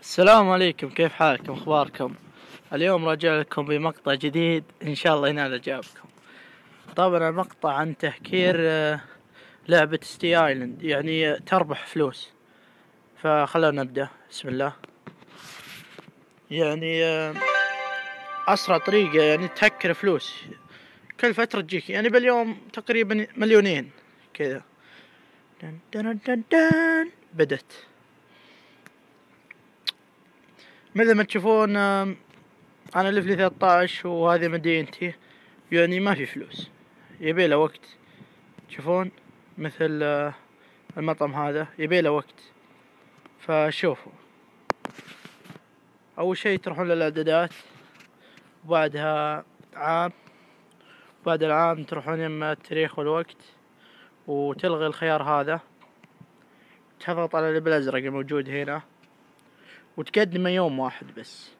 السلام عليكم كيف حالكم؟ أخباركم؟ اليوم راجع لكم بمقطع جديد إن شاء الله ينال اعجابكم طبعا المقطع عن تهكير آه، لعبة ستي ايلاند يعني تربح فلوس. فخلونا نبدأ. بسم الله. يعني آه، أسرع طريقة يعني تهكر فلوس. كل فترة تجيك يعني باليوم تقريبا مليونين كذا. دن دن دن دن بدت مثل ما تشوفون أنا لفلي 13 وهذه مدينتي يعني ما في فلوس. يبي له وقت. تشوفون؟ مثل آه، المطعم هذا يبي له وقت. فشوفوا. أول شي تروحون للإعدادات وبعدها عام بعد العام تروحون يما التاريخ والوقت وتلغي الخيار هذا. تضغط على اللي بالازرق الموجود هنا. وتقدمه يوم واحد بس.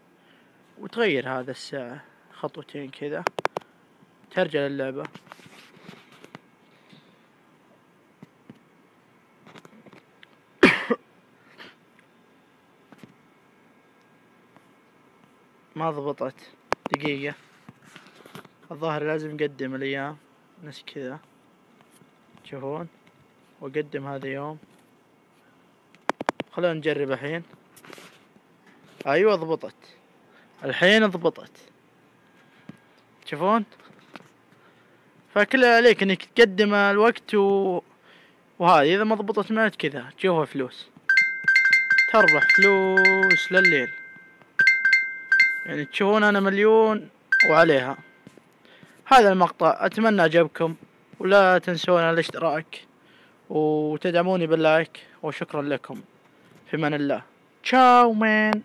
وتغير هذا الساعة خطوتين كذا. ترجع للعبة. ما ضبطت. دقيقة. الظاهر لازم نقدم الأيام. نفس كذا. تشوفون وأقدم هذا يوم. خلونا نجرب الحين. أيوه ضبطت. الحين ضبطت. تشوفون فكل عليك إنك تقدم الوقت و... وهذه إذا ما ضبطت معك كذا تشوفها فلوس. تربح فلوس لليل. يعني تشوفون أنا مليون وعليها. هذا المقطع أتمنى عجبكم ولا تنسون الاشتراك. وتدعموني باللايك. وشكرا لكم. في من الله. Ciao, man.